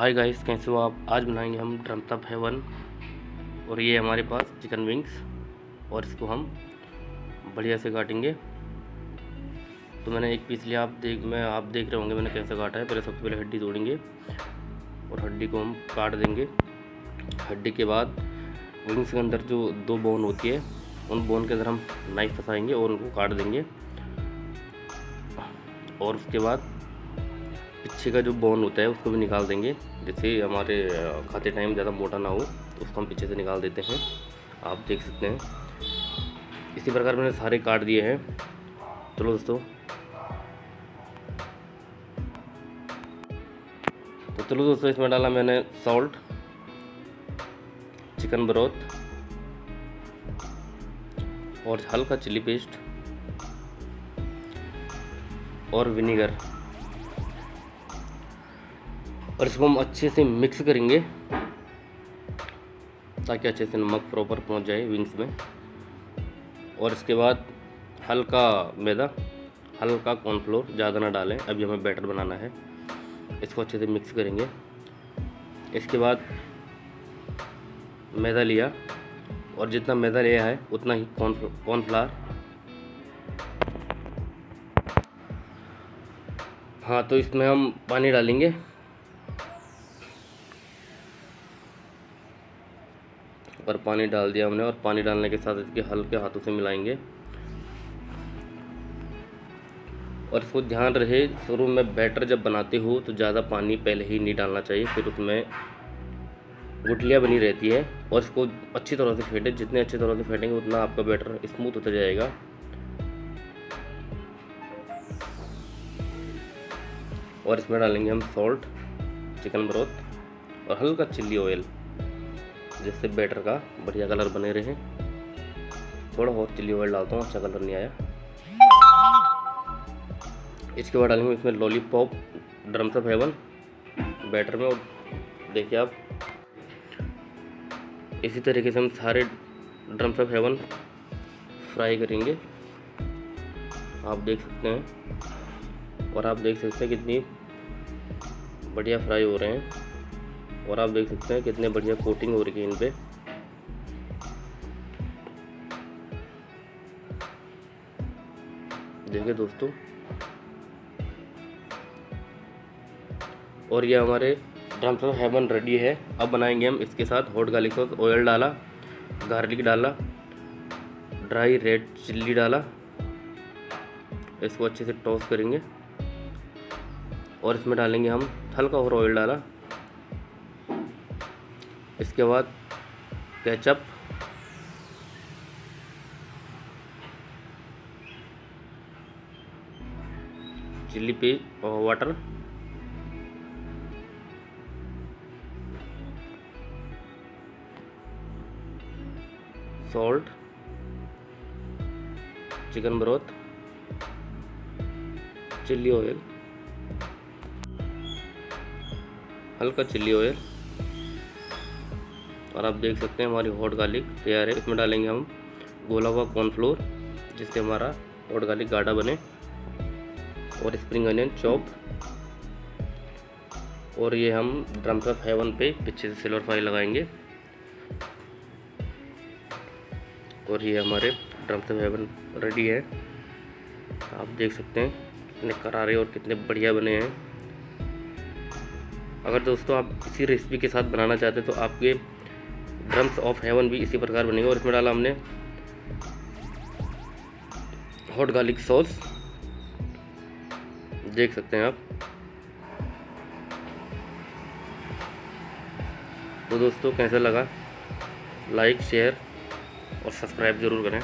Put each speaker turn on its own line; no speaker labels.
Hi guys कैसे हो आप? आज बनाएँगे हम ड्रम्स ऑफ़ हेवन और ये हमारे पास चिकन विंग्स और इसको हम बढ़िया से काटेंगे। तो मैंने एक पीस लिया, आप देख, मैं, आप देख रहे होंगे मैंने कैसे काटा है। पहले सबसे पहले हड्डी तोड़ेंगे और हड्डी को हम काट देंगे। हड्डी के बाद विंग्स के अंदर जो दो बोन होती है, उन बोन के अंदर हम नाइफ फंसाएँगे और उनको काट देंगे। और उसके बाद पीछे का जो बोन होता है, उसको भी निकाल देंगे। जैसे हमारे खाते टाइम ज़्यादा मोटा ना हो तो उसको हम पीछे से निकाल देते हैं। आप देख सकते हैं। इसी प्रकार मैंने सारे काट दिए हैं। चलो दोस्तों। तो चलो दोस्तों, इसमें डाला मैंने सॉल्ट चिकन ब्रोथ और हल्का चिली पेस्ट और विनीगर और इसको हम अच्छे से मिक्स करेंगे, ताकि अच्छे से नमक प्रॉपर पहुँच जाए विंग्स में। और इसके बाद हल्का मैदा, हल्का कॉर्नफ्लोर ज़्यादा ना डालें। अभी हमें बैटर बनाना है। इसको अच्छे से मिक्स करेंगे। इसके बाद मैदा लिया। और जितना मैदा लिया है, उतना ही कॉर्नफ्लावर हाँ तो इसमें हम पानी डालेंगे। पर पानी डाल दिया हमने और पानी डालने के साथ इसके हल्के हाथों से मिलाएँगे। और इसको ध्यान रहे, शुरू में बैटर जब बनाते हो तो ज़्यादा पानी पहले ही नहीं डालना चाहिए, फिर उसमें गुटलियाँ बनी रहती है और इसको अच्छी तरह से फेंटे। जितने अच्छी तरह से फेंटेंगे उतना आपका बैटर स्मूथ होता जाएगा। और इसमें डालेंगे हम सॉल्ट चिकन ब्रोथ और हल्का चिल्ली ऑयल जिससे बैटर का बढ़िया कलर बने रहे। थोड़ा और चिल्ली ऑयल डालता हूँ अच्छा कलर नहीं आया। इसके बाद डालेंगे इसमें lollipop drums of heaven batter में। और देखिए आप, इसी तरीके से हम सारे ड्रम्स ऑफ़ हेवन फ्राई करेंगे। आप देख सकते हैं। और आप देख सकते हैं कितनी बढ़िया फ्राई हो रहे हैं। और आप देख सकते हैं कितने बढ़िया कोटिंग हो रही है इन पर देखिए दोस्तों। और ये हमारे ड्रम्स ऑफ़ हेवन रेडी है। अब बनाएँगे हम इसके साथ हॉट गार्लिक सॉस ऑयल डाला गार्लिक डाला ड्राई रेड चिल्ली डाला। इसको अच्छे से टॉस करेंगे। और इसमें डालेंगे हम हल्का और ऑयल डाला। इसके बाद केचप चिल्ली पे और water salt chicken broth chilli oil हल्का चिल्ली ऑयल और आप देख सकते हैं हमारी हॉट गार्लिक तैयार है। इसमें डालेंगे हम गोला हुआ कॉर्नफ्लोर जिससे हमारा हॉट गार्लिक गाढ़ा बने। और स्प्रिंग अनियन चॉप और ये हम ड्रम्स ऑफ़ हेवन पे पीछे से सिल्वर फ़ाइल लगाएँगे। और ये हमारे ड्रम्स ऑफ़ हेवन रेडी है। आप देख सकते हैं कितने करारे और कितने बढ़िया बने हैं। अगर दोस्तों आप इसी रेसिपी के साथ बनाना चाहते हैं तो आपके ड्रम्स ऑफ़ हेवन भी इसी प्रकार बनेंगे और इसमें डाला हमने हॉट गार्लिक सॉस देख सकते हैं आप। तो दोस्तों, कैसा लगा? लाइक शेयर और सब्सक्राइब ज़रूर करें।